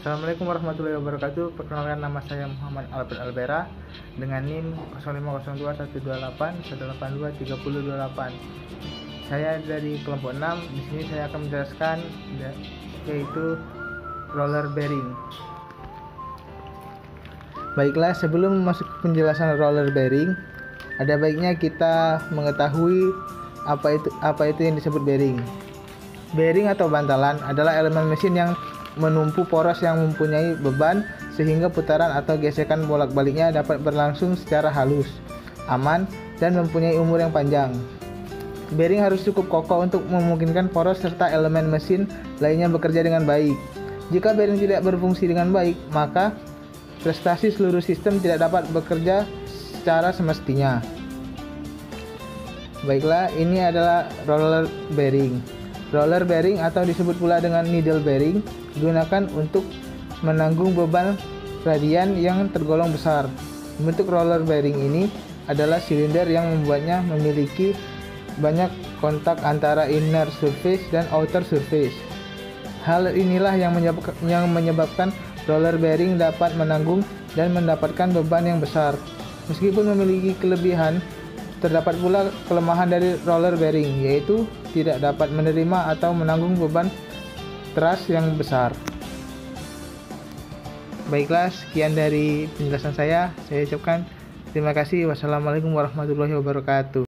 Assalamualaikum warahmatullahi wabarakatuh. Perkenalkan nama saya Muhammad Albert Albera dengan NIM 05021218823028. Saya dari kelompok 6. Di sini saya akan menjelaskan ya, yaitu roller bearing. Baiklah, sebelum masuk ke penjelasan roller bearing, ada baiknya kita mengetahui apa itu apa itu yang disebut bearing. Bearing atau bantalan adalah elemen mesin yang menumpu poros yang mempunyai beban sehingga putaran atau gesekan bolak-baliknya dapat berlangsung secara halus, aman, dan mempunyai umur yang panjang. Bearing harus cukup kokoh untuk memungkinkan poros serta elemen mesin lainnya bekerja dengan baik. Jika bearing tidak berfungsi dengan baik, maka prestasi seluruh sistem tidak dapat bekerja secara semestinya. Baiklah, ini adalah roller bearing. Roller bearing atau disebut pula dengan needle bearing digunakan untuk menanggung beban radian yang tergolong besar. Bentuk roller bearing ini adalah silinder yang membuatnya memiliki banyak kontak antara inner surface dan outer surface. Hal inilah yang menyebabkan, yang menyebabkan roller bearing dapat menanggung dan mendapatkan beban yang besar. Meskipun memiliki kelebihan, terdapat pula kelemahan dari roller bearing, yaitu tidak dapat menerima atau menanggung beban trust yang besar. Baiklah, sekian dari penjelasan saya. Saya ucapkan terima kasih. Wassalamualaikum warahmatullahi wabarakatuh.